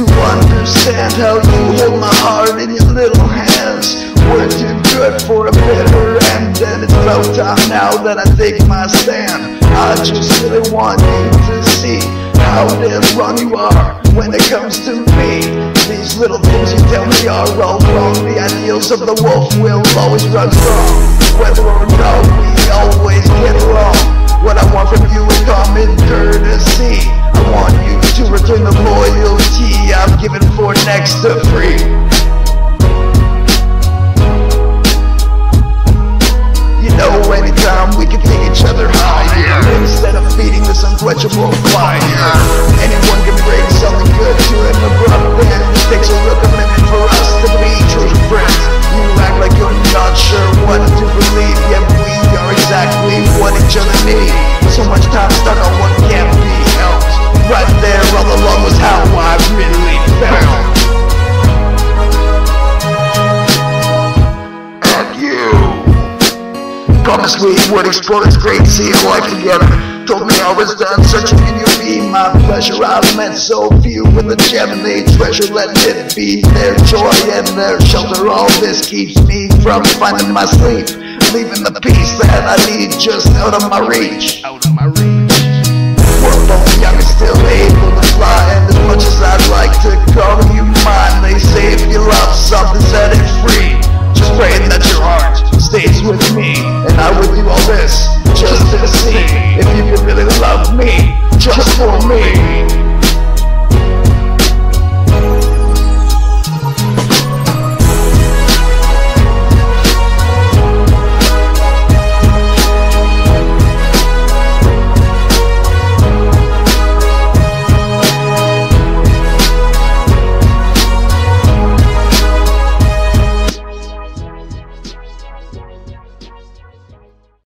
understand how you hold my heart in your little hands. We're too good for a bitter end, and it's about time now that I take my stand. I just really want you to see how damn wrong you are when it comes to me. These little things you tell me are all wrong. The ideals of the wolf will always run strong. Whether free. You know, anytime we can take each other higher Instead of feeding this unquenchable fire Anyone can bring something good to an abrupt end takes a real commitment for us to be true friends. You act like you're not sure what to believe Yet we are exactly what each other need. So much time stuck on what can't be helped. Right there all along was how I really Promised me we would explore this great sea of life together. Told me I was done searching and you'd be my pleasure. I've met so few with the gem treasure. Let it be their joy and their shelter. All this keeps me from finding my sleep. Leaving the peace that I need just out of my reach. Out of my reach. love me, just for me.